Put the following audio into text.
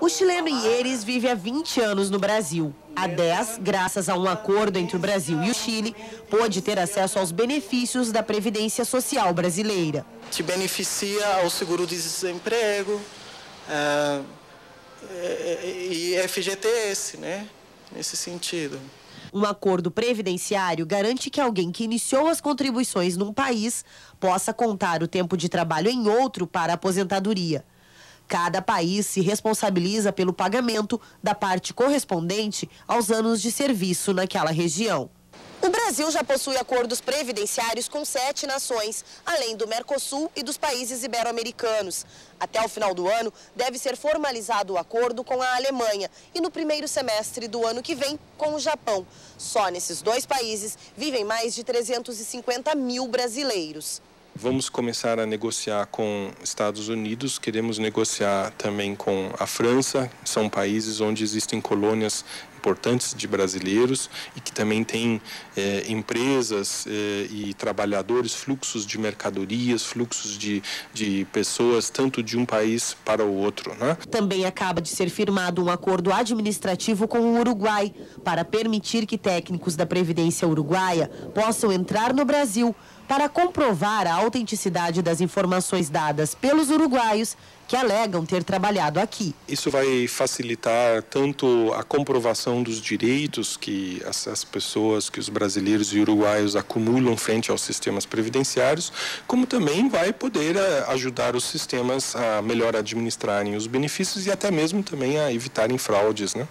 O chileno Ieres vive há 20 anos no Brasil. Há 10, graças a um acordo entre o Brasil e o Chile, pôde ter acesso aos benefícios da Previdência Social brasileira. Te beneficia ao seguro-desemprego é, é, e FGTS, né? Nesse sentido. Um acordo previdenciário garante que alguém que iniciou as contribuições num país possa contar o tempo de trabalho em outro para a aposentadoria. Cada país se responsabiliza pelo pagamento da parte correspondente aos anos de serviço naquela região. O Brasil já possui acordos previdenciários com sete nações, além do Mercosul e dos países ibero-americanos. Até o final do ano, deve ser formalizado o acordo com a Alemanha e no primeiro semestre do ano que vem com o Japão. Só nesses dois países vivem mais de 350 mil brasileiros. Vamos começar a negociar com Estados Unidos, queremos negociar também com a França, são países onde existem colônias importantes de brasileiros e que também têm é, empresas é, e trabalhadores, fluxos de mercadorias, fluxos de, de pessoas, tanto de um país para o outro. Né? Também acaba de ser firmado um acordo administrativo com o Uruguai para permitir que técnicos da Previdência Uruguaia possam entrar no Brasil para comprovar a autenticidade das informações dadas pelos uruguaios que alegam ter trabalhado aqui. Isso vai facilitar tanto a comprovação dos direitos que as, pessoas, que os brasileiros e uruguaios acumulam frente aos sistemas previdenciários, como também vai poder eh, ajudar os sistemas a melhor administrarem os benefícios e até mesmo também a evitarem fraudes, né?